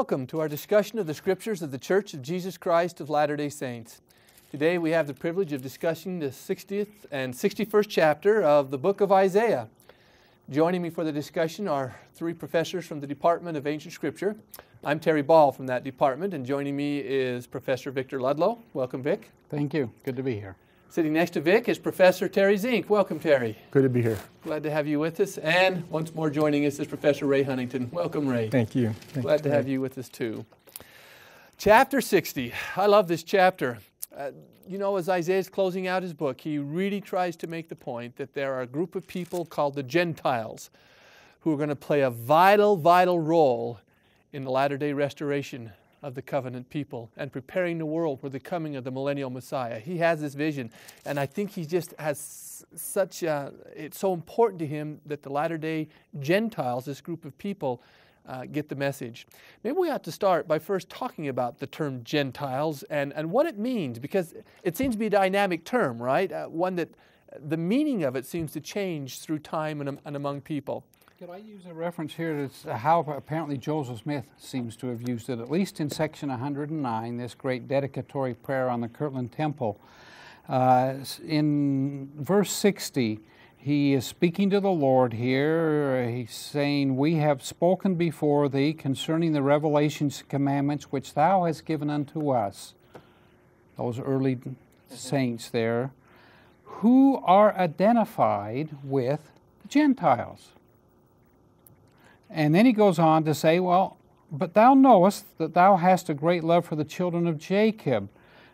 Welcome to our discussion of the Scriptures of the Church of Jesus Christ of Latter day Saints. Today we have the privilege of discussing the 60th and 61st chapter of the book of Isaiah. Joining me for the discussion are three professors from the Department of Ancient Scripture. I'm Terry Ball from that department, and joining me is Professor Victor Ludlow. Welcome, Vic. Thank you. Good to be here. Sitting next to Vic is Professor Terry Szink. Welcome, Terry. Good to be here. Glad to have you with us. And once more joining us is Professor Ray Huntington. Welcome, Ray. Thank you. Glad to have you with us too. Chapter 60. I love this chapter. Uh, you know, as Isaiah is closing out his book, he really tries to make the point that there are a group of people called the Gentiles who are going to play a vital, vital role in the latter day restoration of the covenant people and preparing the world for the coming of the millennial Messiah. He has this vision, and I think he just has such a, it's so important to him that the latter day Gentiles, this group of people, uh, get the message. Maybe we ought to start by first talking about the term Gentiles and, and what it means, because it seems to be a dynamic term, right? Uh, one that the meaning of it seems to change through time and, and among people. Could I use a reference here to how apparently Joseph Smith seems to have used it, at least in section 109, this great dedicatory prayer on the Kirtland Temple. Uh, in verse 60, he is speaking to the Lord here. He's saying, We have spoken before thee concerning the revelations and commandments which thou hast given unto us. Those early mm-hmm. saints there, who are identified with the Gentiles. And then he goes on to say, Well, but thou knowest that thou hast a great love for the children of Jacob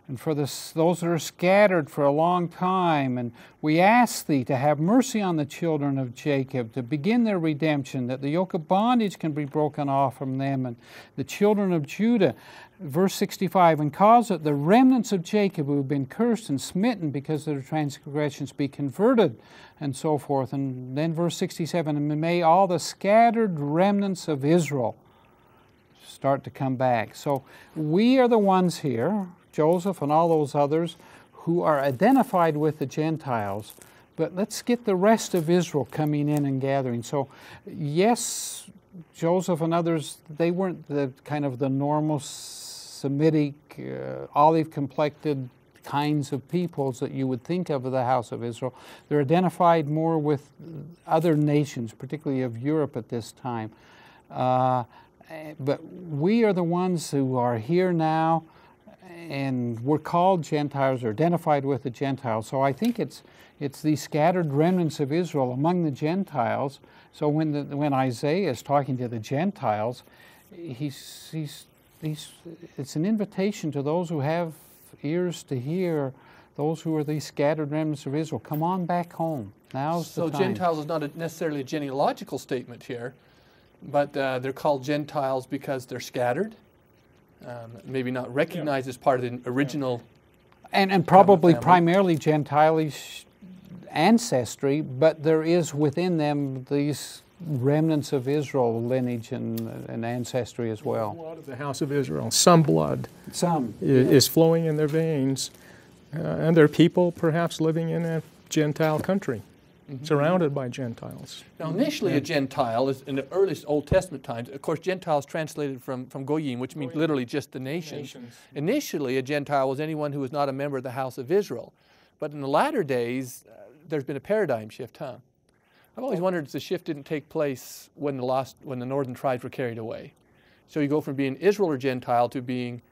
and for those that are scattered for a long time. And we ask thee to have mercy on the children of Jacob, to begin their redemption, that the yoke of bondage can be broken off from them, and the children of Judah. Verse 65 And cause that the remnants of Jacob who have been cursed and smitten because of their transgressions be converted, and so forth. And then verse 67 And may all the scattered remnants of Israel start to come back. So we are the ones here Joseph and all those others who are identified with the Gentiles. But let's get the rest of Israel coming in and gathering. So, yes, Joseph and others, they weren't the kind of the normal Semitic, uh, olive complected kinds of peoples that you would think of as the house of Israel. They're identified more with other nations, particularly of Europe at this time. Uh, but we are the ones who are here now and we're called Gentiles or identified with the Gentiles. So I think it's it's the scattered remnants of Israel among the Gentiles. So when the, when Isaiah is talking to the Gentiles, he's, he's, he's, it's an invitation to those who have ears to hear, those who are these scattered remnants of Israel. Come on back home. Now's so the time. Gentiles is not a necessarily a genealogical statement here, but uh, they're called Gentiles because they're scattered um, maybe not recognized yeah. as part of the original. And, and probably primarily Gentilish ancestry, but there is within them these remnants of Israel lineage and, and ancestry as well. Blood of the house of Israel, some blood, some is, yeah. is flowing in their veins, uh, and they're people perhaps living in a Gentile country. Mm-hmm. surrounded by Gentiles. Now, initially, a Gentile is in the earliest Old Testament times. Of course, Gentiles translated from, from Goyim, which means literally just the nations. nations. Initially, a Gentile was anyone who was not a member of the house of Israel. But in the latter days, uh, there's been a paradigm shift, huh? I've always wondered if the shift didn't take place when the lost, when the northern tribes were carried away. So you go from being Israel or Gentile to being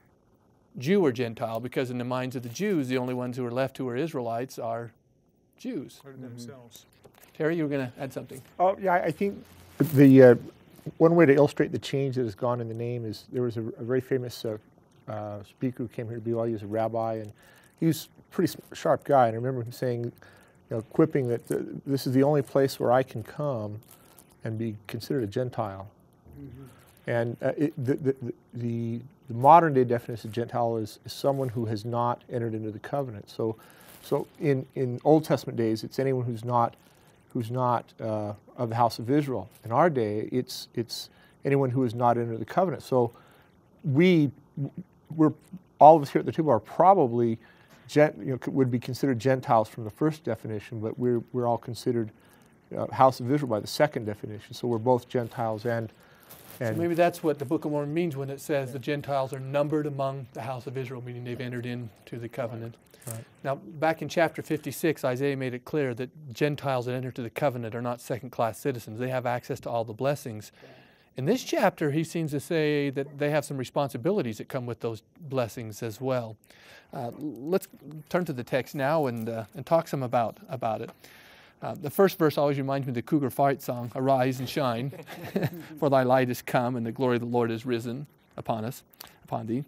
Jew or Gentile, because in the minds of the Jews, the only ones who are left who are Israelites are Jews. Part of mm-hmm. themselves. Terry, you were going to add something. Oh, yeah, I think the uh, one way to illustrate the change that has gone in the name is there was a, a very famous uh, uh, speaker who came here to BYU as a rabbi, and he was a pretty sharp guy. And I remember him saying, you know, quipping that the, this is the only place where I can come and be considered a Gentile. Mm-hmm. And uh, it, the, the, the, the, modern day definition of Gentile is, is someone who has not entered into the covenant. So so in, in Old Testament days, it's anyone who's not, who's not uh, of the house of Israel. In our day, it's, it's anyone who is not under the covenant. So we, we're, all of us here at the table are probably, gent, you know, would be considered Gentiles from the first definition, but we're, we're all considered uh, house of Israel by the second definition. So we're both Gentiles and, So And maybe that's what the Book of Mormon means when it says the Gentiles are numbered among the house of Israel, meaning they've entered into the covenant. Right. Now, back in chapter 56, Isaiah made it clear that Gentiles that enter to the covenant are not second class citizens. They have access to all the blessings. In this chapter, he seems to say that they have some responsibilities that come with those blessings as well. Uh, let's turn to the text now and, uh, and talk some about, about it. Uh, the first verse always reminds me of the Cougar Fight song Arise and shine, for thy light is come, and the glory of the Lord is risen upon us, upon thee.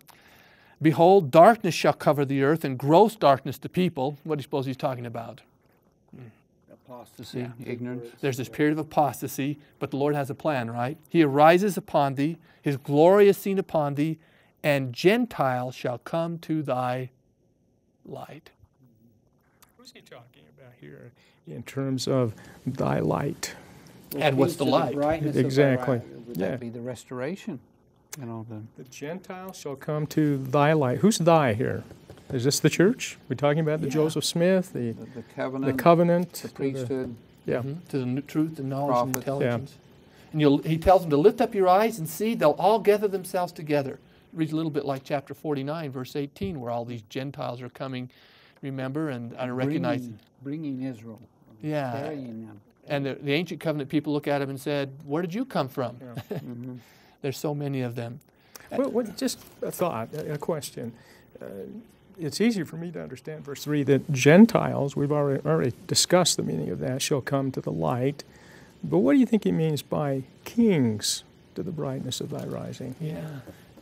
Behold, darkness shall cover the earth, and gross darkness the people. What do you suppose he's talking about? Apostasy, Yeah. ignorance. There's this period of apostasy, but the Lord has a plan, right? He arises upon thee, his glory is seen upon thee, and Gentiles shall come to thy light. Who's he talking about here in terms of thy light? And what's the light? brightness of thy Exactly. ri- Would Yeah. that be the restoration? You know, the, The Gentiles shall come to thy light. Who's thy here? Is this the church? We're talking about the Yeah. Joseph Smith, the, the, the the covenant, covenant, the priesthood. yeah. Mhm, To the n- truth and knowledge and Prophets. intelligence. And you'll, he tells them to lift up your eyes and see, they'll all gather themselves together. Reads a little bit like chapter 49, verse 18, where all these Gentiles are coming, remember, and, and recognize. Bringing, bringing Israel. Yeah. Carrying them. And the, the ancient covenant people look at him and said, Where did you come from? Mhm. There's so many of them. Well, well, just a thought, a, a question. Uh, it's easier for me to understand verse 3 that Gentiles, we've already, already discussed the meaning of that, shall come to the light. But what do you think he means by kings to the brightness of thy rising? Yeah.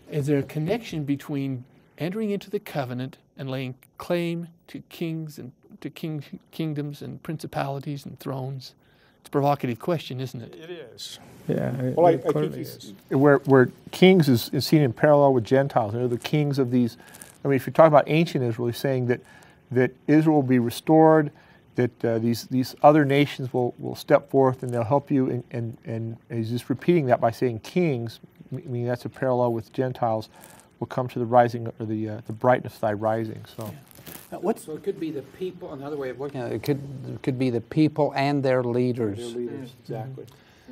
Is there a connection between entering into the covenant and laying claim to kings and to king, kingdoms and principalities and thrones? It's a provocative question, isn't it? It is. Yeah, it, Well, I, I think is. where, where kings is, is seen in parallel with Gentiles. They're the kings of these. I mean, if you're talking about ancient Israel, he's saying that, that Israel will be restored, that uh, these, these other nations will, will step forth and they'll help you. And, and, and he's just repeating that by saying kings, I mean, that's a parallel with Gentiles, will come to the rising or the, uh, the brightness of thy rising. So. Now, what's So it could be the people, another way of looking at it, it could, it could be the people and their leaders. exactly.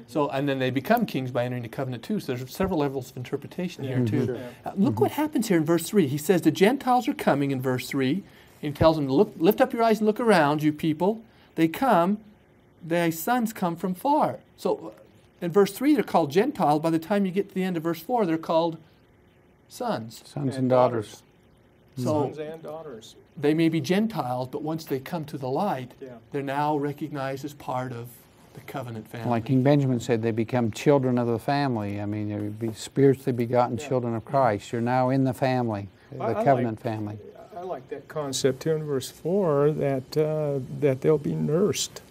So? And then they become kings by entering the covenant too. So there's several levels of interpretation here too. Sure. Uh, look what happens here in verse 3. He says the Gentiles are coming in verse 3. He tells them to look, lift up your eyes and look around, you people. They come, thy sons come from far. So uh, in verse 3, they're called Gentiles. By the time you get to the end of verse 4, they're called sons. Sons And and daughters. So Sons and daughters. they may be Gentiles, but once they come to the light, Yeah. they're now recognized as part of the covenant family. Like King Benjamin said, they become children of the family. I mean, they be spiritually begotten Yeah. children of Christ. You're now in the family, I- the I like- covenant family. I like that concept too in verse 4 that, uh, that they'll be nursed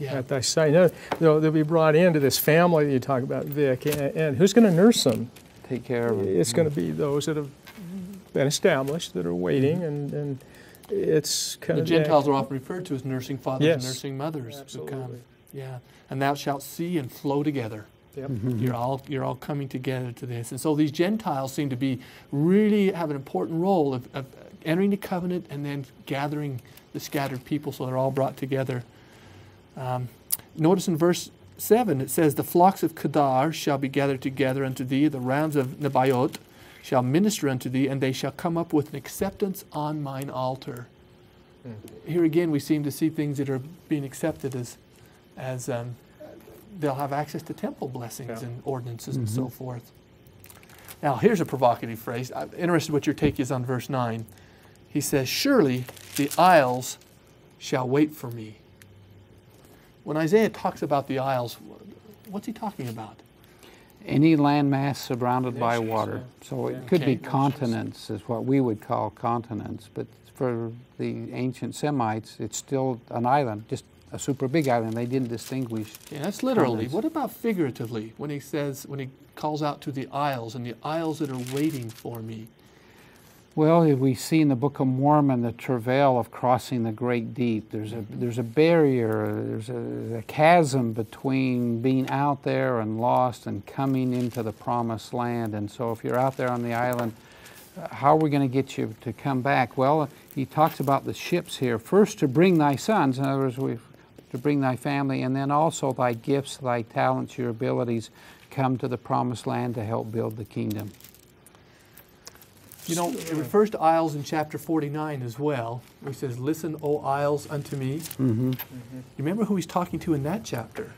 yeah. at thy side. You know, they'll, they'll be brought into this family that you talk about, Vic, and, and who's going to nurse them? Take care of them. It's going to be those that have been established, that are waiting, and, and it's kind The of Gentiles are often referred to as nursing fathers and nursing mothers who come. Absolutely. Yeah. And thou shalt see and flow together. Yep. Mhm. You're all you're all coming together to this. And so these Gentiles seem to be really have an important role of, of entering the covenant and then gathering the scattered people so they're all brought together. Um, notice in verse 7 it says, The flocks of Kedar shall be gathered together unto thee, the rams of Nebaioth shall minister unto thee, and they shall come up with an acceptance on mine altar. Here again, we seem to see things that are being accepted as, as um, they'll have access to temple blessings Yeah. and ordinances and so forth. Now, here's a provocative phrase. I'm interested in what your take is on verse 9. He says, Surely the isles shall wait for me. When Isaiah talks about the isles, what's he talking about? Any landmass surrounded by water. So it could be continents, is what we would call continents. But for the ancient Semites, it's still an island, just a super big island. They didn't distinguish. Yeah, that's literally. Comments. What about figuratively when he says, when he calls out to the isles and the isles that are waiting for me? Well, we see in the Book of Mormon the travail of crossing the great deep. There's a mm-hmm. there's a barrier, there's a, a chasm between being out there and lost and coming into the promised land. And so, if you're out there on the island, how are we going to get you to come back? Well, he talks about the ships here. First, to bring thy sons. In other words, we to bring thy family, and then also thy gifts, thy talents, your abilities come to the promised land to help build the kingdom. You know, it refers to isles in chapter 49 as well. Where he says, Listen, O isles, unto me. Mm-hmm. You remember who he's talking to in that chapter?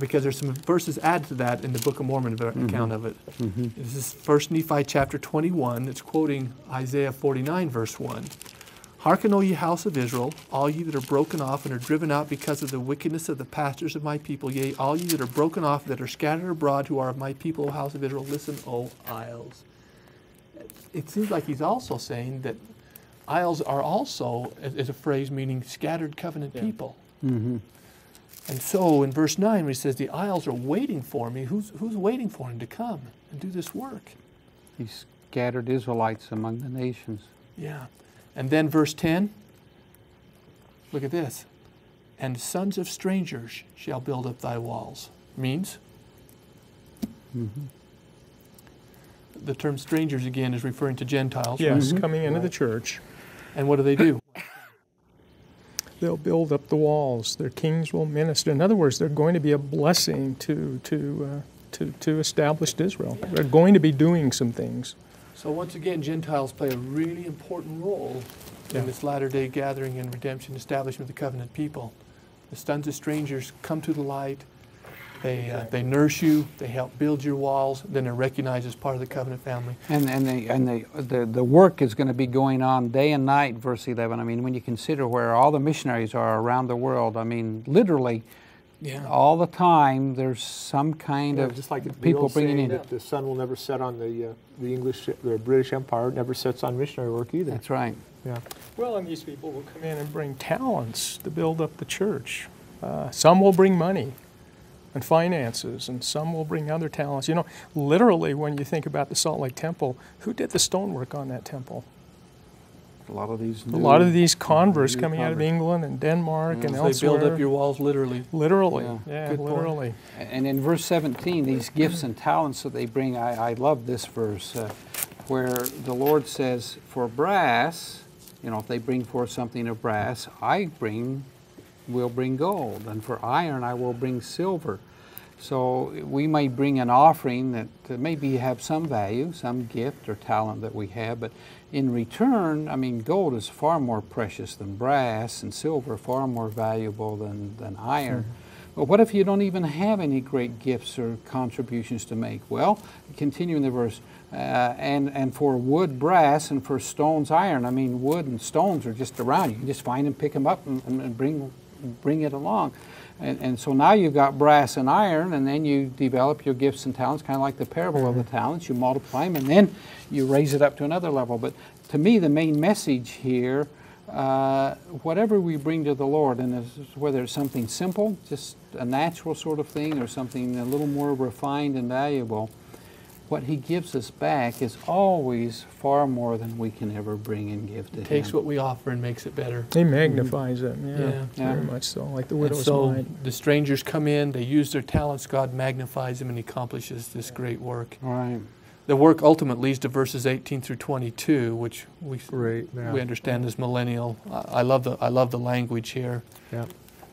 Because there's some verses added to that in the Book of Mormon ver- account of it. Mm-hmm. This is 1 Nephi chapter 21. It's quoting Isaiah 49, verse 1. Hearken, O ye house of Israel, all ye that are broken off and are driven out because of the wickedness of the pastors of my people, yea, all ye that are broken off, that are scattered abroad, who are of my people, O house of Israel, listen, O isles. It seems like he's also saying that isles are also, is is a phrase meaning scattered covenant Yeah. people. Mm-hmm. And so in verse 9, he says, The isles are waiting for me, who's, who's waiting for him to come and do this work? He scattered Israelites among the nations. Yeah. And then verse 10, look at this. And sons of strangers shall build up thy walls. Means Mm-hmm. the term strangers again is referring to Gentiles. Yes, Mhm. coming into the church. And what do they do? They'll build up the walls. Their kings will minister. In other words, they're going to be a blessing to to uh, to, to established Israel. They're going to be doing some things. So once again, Gentiles play a really important role Yeah. in this latter day gathering and redemption establishment of the covenant people. The sons of strangers come to the light. They, uh, they nurse you. They help build your walls. Then they're recognized as part of the covenant family. And and the and the, the the work is going to be going on day and night. Verse eleven. I mean, when you consider where all the missionaries are around the world, I mean, literally, Yeah. all the time there's some kind Yeah, of just like the people bringing in. that the sun will never set on the uh, the English the British Empire never sets on missionary work either. That's right. Yeah. Well, and these people will come in and bring talents to build up the church. Uh, some will bring money and finances, and some will bring other talents. You know, literally, when you think about the Salt Lake Temple, who did the stonework on that temple? A lot of these. A lot of these converts new coming out of. England and Denmark Yeah. and So they build up your walls literally. literally, Yeah. yeah, Good point. literally. And in verse 17, these gifts and talents that they bring, I, I love this verse uh, where the Lord says, For brass, you know, if they bring forth something of brass, I bring, will bring gold. And for iron, I will bring silver. So we may bring an offering that, that maybe have some value, some gift or talent that we have, but in return, I mean, gold is far more precious than brass, and silver far more valuable than, than iron. But what if you don't even have any great gifts or contributions to make? Well, continuing the verse, uh, and, and for wood, brass, and for stones, iron. I mean, wood and stones are just around. You can just find them, pick them up, and, and and bring, bring it along. And, and so now you've got brass and iron, and then you develop your gifts and talents, kind of like the parable of the talents. You multiply them, and then you raise it up to another level. But to me, the main message here uh, whatever we bring to the Lord, and whether it's something simple, just a natural sort of thing, or something a little more refined and valuable, what He gives us back is always far more than we can ever bring and give to Takes Him. Takes what we offer and makes it better. He magnifies it, yeah, Yeah. Yeah. very much so, like the And widow's so mite. the strangers come in, they use their talents, God magnifies them, and He accomplishes this great work. Right. The work ultimately leads to verses 18 through 22, which we, Right. Yeah. we understand as millennial. I, I love the I love the language here. Yeah.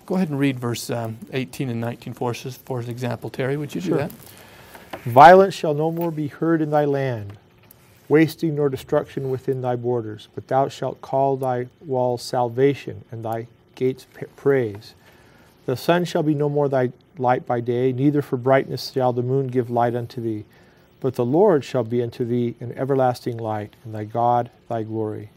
Go ahead and read verse um, 18 and 19 for us, for example, Terry. Would you do Sure. that? Violence shall no more be heard in thy land, wasting nor destruction within thy borders. But thou shalt call thy walls salvation, and thy gates praise. The sun shall be no more thy light by day, neither for brightness shall the moon give light unto thee. But the Lord shall be unto thee an everlasting light, and thy God thy glory.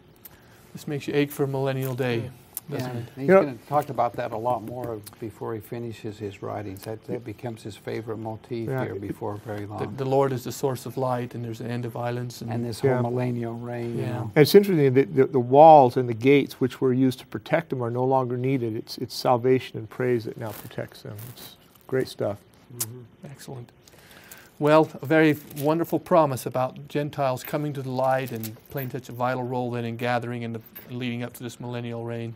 This makes you ache for a millennial day, Yeah, it? he's You know- going to talk about that a lot more before he finishes his writings. That, that becomes his favorite motif Yeah. here before very long. the Lord is the source of light, and there's an end of violence. And, and this Yeah. whole millennial reign, you know. And it's interesting that the, the walls and the gates which were used to protect them are no longer needed. It's, it's salvation and praise that now protects them. It's great stuff. Mm-hmm. Excellent. Well, a very wonderful promise about Gentiles coming to the light and playing such a vital role then in gathering and, leading up to this millennial reign.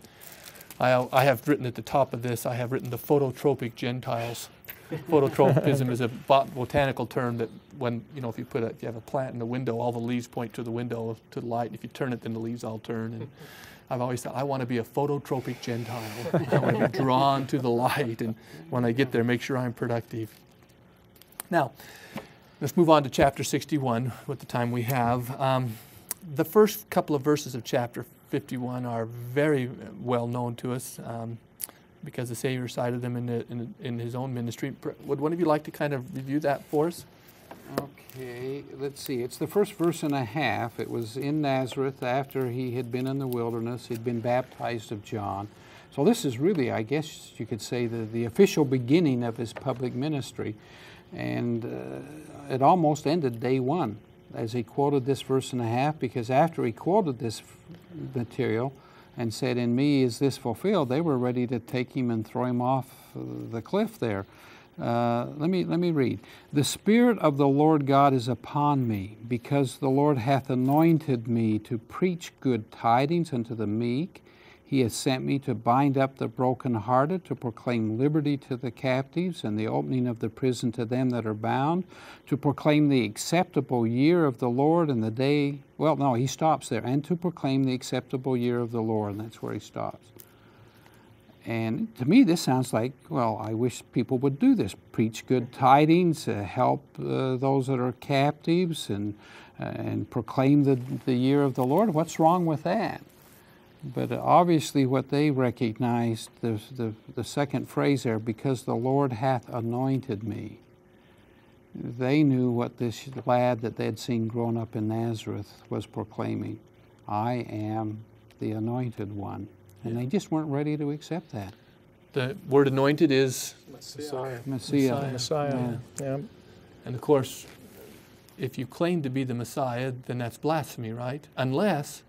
I, I have written at the top of this, I have written the phototropic Gentiles. Phototropism is a bot- botanical term that when, you know, if you put a, if you have a plant in the window, all the leaves point to the window to the light. If you turn it, then the leaves all turn. And I've always thought I want to be a phototropic Gentile. I want to be drawn to the light, and when I get there, make sure I'm productive. Now, let's move on to chapter 61 with the time we have. Um, the first couple of verses of chapter 51 are very well known to us um, because the Savior cited them in, the, in, in, his own ministry. Would one of you like to kind of review that for us? Okay, let's see. It's the first verse and a half. It was in Nazareth after he had been in the wilderness. He'd been baptized of John. So this is really, I guess you could say, the, the official beginning of his public ministry. And uh, it almost ended day one as he quoted this verse and a half, because after he quoted this material and said, In me is this fulfilled, they were ready to take him and throw him off the cliff there. Uh, let, me, let me read. The Spirit of the Lord God is upon me, because the Lord hath anointed me to preach good tidings unto the meek. He has sent me to bind up the brokenhearted, to proclaim liberty to the captives, and the opening of the prison to them that are bound, to proclaim the acceptable year of the Lord and the day. Well, no, he stops there, and to proclaim the acceptable year of the Lord, and that's where he stops. And to me, this sounds like, well, I wish people would do this preach good tidings, uh, help uh, those that are captives, and, uh, and proclaim the, the year of the Lord. What's wrong with that? But obviously, what they recognized, the, the, the second phrase there, because the Lord hath anointed me. They knew what this lad that they had seen growing up in Nazareth was proclaiming I am the anointed one. And yeah. they just weren't ready to accept that. The word anointed is Messiah. Messiah. Messiah. Messiah. Yeah. yeah. And of course, if you claim to be the Messiah, then that's blasphemy, right? Unless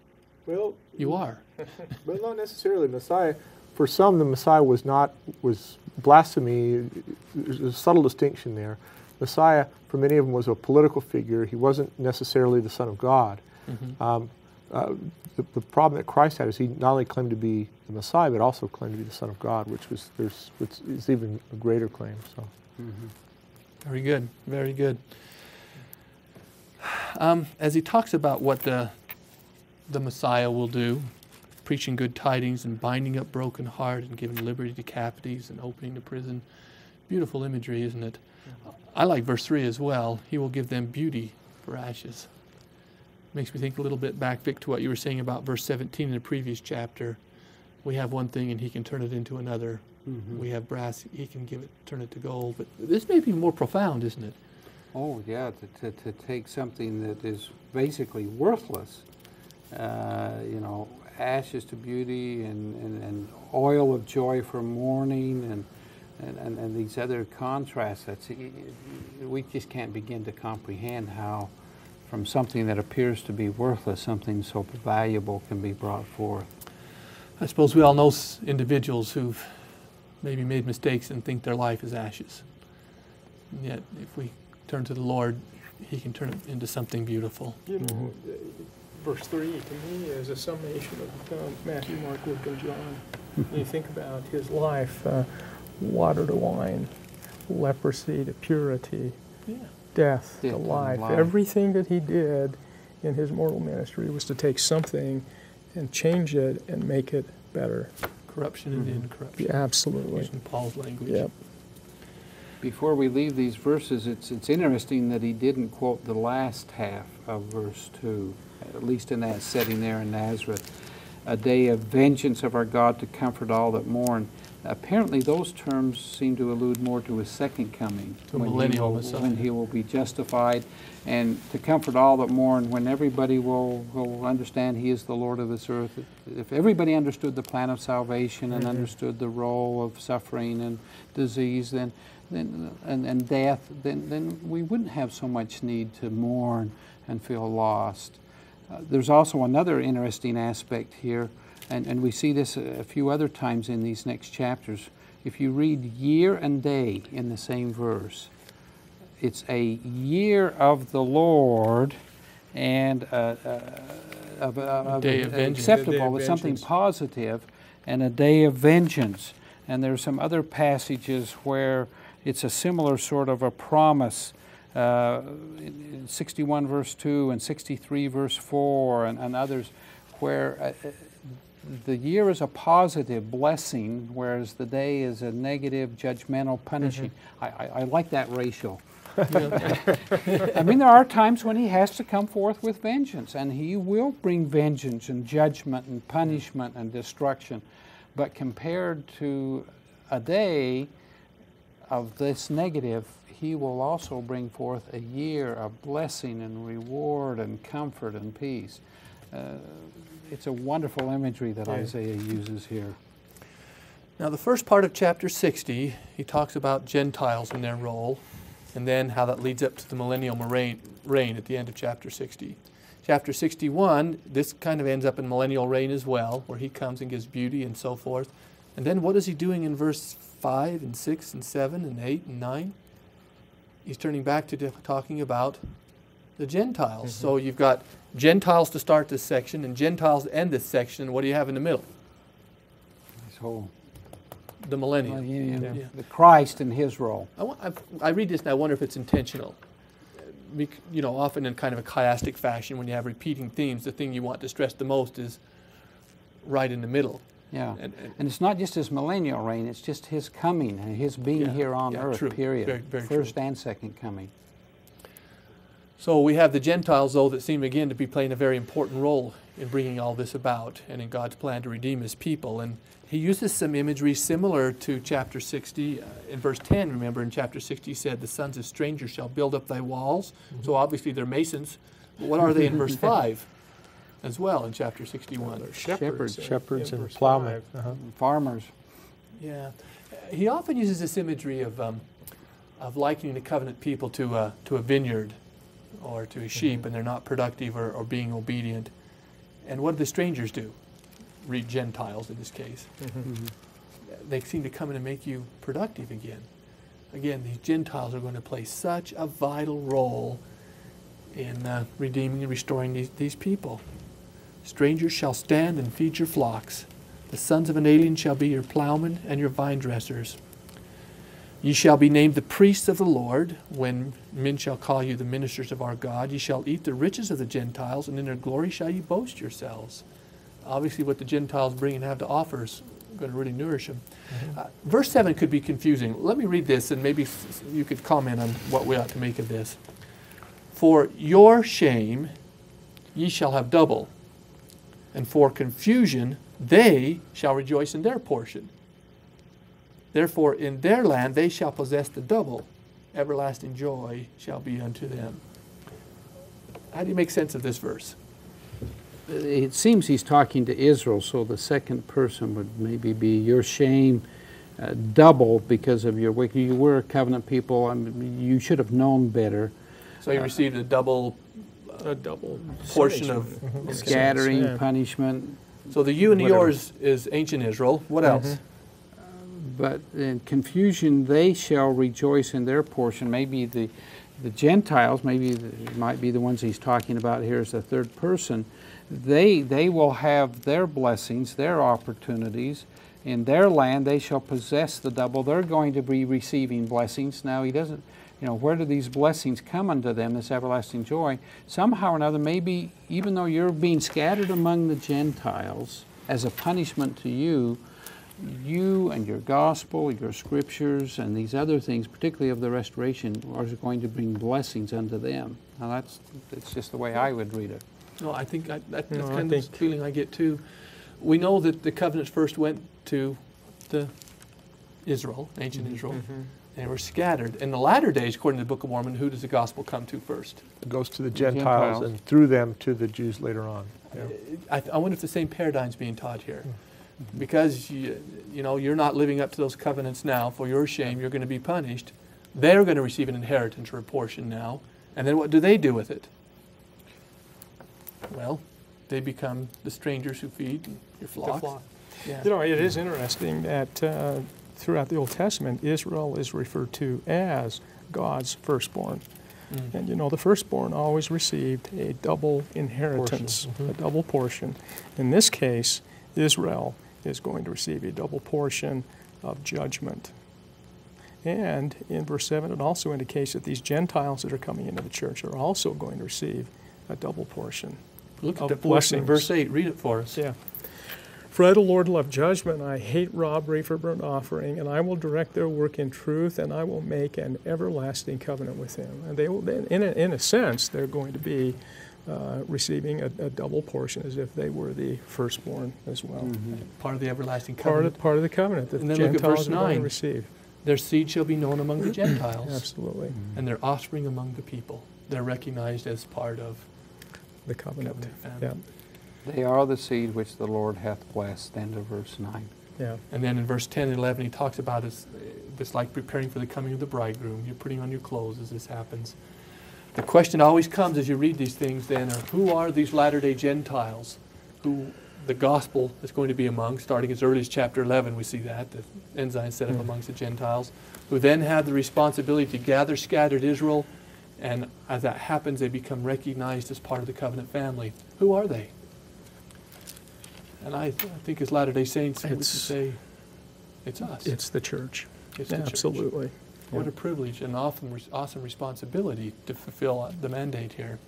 well, you are. but not necessarily Messiah. For some, the Messiah was not was blasphemy. There's a subtle distinction there. Messiah, for many of them, was a political figure. He wasn't necessarily the Son of God. Mm-hmm. Um, uh, the, the, problem that Christ had is he not only claimed to be the Messiah, but also claimed to be the Son of God, which was there's which is even a greater claim. So, mm-hmm. very good, very good. Um, as he talks about what the the Messiah will do, preaching good tidings and binding up broken heart and giving liberty to captives and opening the prison. Beautiful imagery, isn't it? I like verse 3 as well. He will give them beauty for ashes. Makes me think a little bit back, Vic, to what you were saying about verse 17 in the previous chapter. We have one thing and he can turn it into another. Mm-hmm. We have brass, he can give it, turn it to gold. But this may be more profound, isn't it? Oh, yeah, to, to, to take something that is basically worthless uh, you know, ashes to beauty and, and, and, oil of joy for mourning and, and, and, these other contrasts. That's, we just can't begin to comprehend how from something that appears to be worthless, something so valuable can be brought forth. I suppose we all know individuals who've maybe made mistakes and think their life is ashes. And yet, if we turn to the Lord, He can turn it into something beautiful. You know, mm-hmm verse 3 to me is a summation of um, Matthew, Mark, Luke, and John. When you think about his life uh, water to wine, leprosy to purity, yeah. death, to life. life. Everything that he did in his mortal ministry was to take something and change it and make it better. Corruption mm-hmm. and incorruption. Yeah, absolutely. Using Paul's language. Yep. Before we leave these verses, it's, it's interesting that he didn't quote the last half of verse 2 at least in that setting there in Nazareth, a day of vengeance of our God to comfort all that mourn. Apparently, those terms seem to allude more to his second coming, to when, millennial he will, Messiah. when he will be justified, and to comfort all that mourn, when everybody will, will understand he is the Lord of this earth. If everybody understood the plan of salvation and mm-hmm. understood the role of suffering and disease, then, then and, and death, then, then we wouldn't have so much need to mourn and feel lost. Uh, there's also another interesting aspect here, and, and we see this a, a few other times in these next chapters. If you read year and day in the same verse, it's a year of the Lord and uh, uh, of, day of acceptable, it's something positive, and a day of vengeance. And there's some other passages where it's a similar sort of a promise uh, 61 verse 2 and 63 verse 4 and, and others where uh, the year is a positive blessing, whereas the day is a negative, judgmental, punishing. I, I, I like that ratio. I mean, there are times when he has to come forth with vengeance, and he will bring vengeance and judgment and punishment and destruction. But compared to a day of this negative, he will also bring forth a year of blessing and reward and comfort and peace. Uh, it's a wonderful imagery that Yeah. Isaiah uses here. Now, the first part of chapter 60, he talks about Gentiles and their role, and then how that leads up to the millennial reign, reign at the end of chapter 60. Chapter 61, this kind of ends up in millennial reign as well, where he comes and gives beauty and so forth. And then what is he doing in verse 5 and 6 and 7 and 8 and 9? He's turning back to talking about the Gentiles. Mm-hmm. So you've got Gentiles to start this section and Gentiles to end this section, and what do you have in the middle? This whole The millennium. millennium, Yeah. the Christ and his role. I, I've- I read this and I wonder if it's intentional. You know, often in kind of a chiastic fashion, when you have repeating themes, the thing you want to stress the most is right in the middle. Yeah. And, and And it's not just his millennial reign, it's just his coming and his being Yeah, here on yeah, earth, true. period. Very- very First true. and second coming. so we have the Gentiles, though, that seem again to be playing a very important role in bringing all this about and in God's plan to redeem His people. And he uses some imagery similar to chapter 60. Uh, in verse 10, remember, in chapter 60, he said, The sons of strangers shall build up thy walls. So obviously they're masons. But what are they in verse 5 as well in chapter 61? They're shepherds. Shepherds. Shepherds in and plowmen. Uh-huh. Farmers. Yeah, he often uses this imagery of um, of likening the covenant people to a to a vineyard or to a sheep, and they're not productive or, or being obedient. And what do the strangers do? Read Gentiles in this case. Mhm. They seem to come in and make you productive again. Again, these Gentiles are going to play such a vital role in uh, redeeming and restoring these, these people. Strangers shall stand and feed your flocks. The sons of an alien shall be your plowmen and your vine dressers. Ye shall be named the priests of the Lord, when men shall call you the ministers of our God. Ye shall eat the riches of the Gentiles, and in their glory shall ye boast yourselves. Obviously, what the Gentiles bring and have to offer is going to really nourish them. Uh, verse 7 could be confusing. Let me read this, and maybe you could comment on what we ought to make of this. For your shame ye shall have double, and for confusion they shall rejoice in their portion. Therefore, in their land they shall possess the double. Everlasting joy shall be unto them. How do you make sense of this verse? It seems he's talking to Israel, so the second person would maybe be your shame uh, double because of your wicked. You were a covenant people, I mean, you should have known better. So he received a double A double portion of. punishment. Makes Scattering, yeah. punishment, So the you and the yours is ancient Israel. What mm-hmm. else? But in confusion, they shall rejoice in their portion. Maybe the, the Gentiles, maybe the, might be the ones he's talking about here as the third person. They, they will have their blessings, their opportunities. In their land, they shall possess the double. They're going to be receiving blessings. Now, he doesn't, you know, where do these blessings come unto them, this everlasting joy? Somehow or another, maybe even though you're being scattered among the Gentiles as a punishment to you, you and your gospel, your scriptures, and these other things, particularly of the restoration, are going to bring blessings unto them. Now that's that's just the way I would read it. No, I think I, that, No, that's I kind of think- the feeling I get too. We know that the covenants first went to the Israel, ancient Israel, Mhm. And they were scattered. In the latter days, according to the Book of Mormon, who does the gospel come to first? It goes to the Gentiles. Gentiles, and through them to the Jews later on. Yeah. Uh, I, I wonder if the same paradigm's being taught here. Hmm. Mm-hmm. Because you, you know you're not living up to those covenants now. For your shame, you're going to be punished. They're going to receive an inheritance or a portion now. And then what do they do with it? Well, they become the strangers who feed your The flock. Yeah. You know, it is interesting that uh, throughout the Old Testament, Israel is referred to as God's firstborn. Mm. And you know, the firstborn always received a double inheritance, Portion, a double portion. In this case, Israel is going to receive a double portion of judgment. And in verse 7, it also indicates that these Gentiles that are coming into the church are also going to receive a double portion. Look at of the portion in verse 8. Read it for us. Yeah. I, the Lord, love judgment. I hate robbery for burnt offering, and I will direct their work in truth, and I will make an everlasting covenant with them. And they will, in a, in a sense, they're going to be uh, receiving a, a, double portion as if they were the firstborn as well. Mm-hmm. Part of the everlasting covenant. Part of, part of the covenant that and then Gentiles look at verse 9. receive. Their seed shall be known among the Gentiles. Absolutely. And their offspring among the people. They're recognized as part of the covenant. covenant family. Yeah. They are the seed which the Lord hath blessed. End of verse 9. Yeah. And then in verse 10 and 11, he talks about this, this like preparing for the coming of the bridegroom. You're putting on your clothes as this happens. The question always comes as you read these things then are who are these latter day Gentiles who the gospel is going to be among, starting as early as chapter 11, we see that, the ensign set up mm. amongst the Gentiles, who then have the responsibility to gather scattered Israel, and as that happens, they become recognized as part of the covenant family. Who are they? And I, th- I think as Latter day Saints, we would say it's us. It's the church. It's the Absolutely. Church. What a privilege and often awesome responsibility to fulfill the mandate here.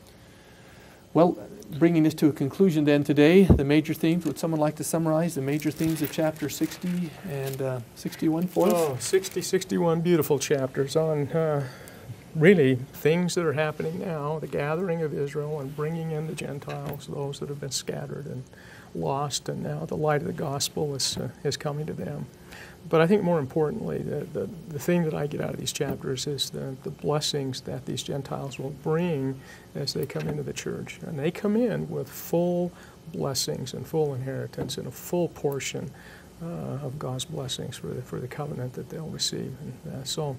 Well, bringing this to a conclusion then today, the major themes, would someone like to summarize the major themes of chapter 60 and uh, 61 for us? Oh, 60, 61 beautiful chapters on uh, really things that are happening now, the gathering of Israel and bringing in the Gentiles, those that have been scattered and lost, and now the light of the gospel is, uh, is coming to them. But I think more importantly, the, the, the thing that I get out of these chapters is the, the blessings that these Gentiles will bring as they come into the church. And they come in with full blessings and full inheritance and a full portion uh, of God's blessings for the, for the covenant that they'll receive. And, uh, so,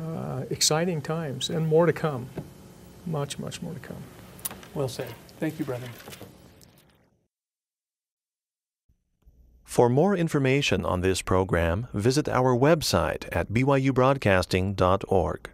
uh, exciting times and more to come. Much, much more to come. Well said. Thank you, brother. For more information on this program, visit our website at byubroadcasting.org.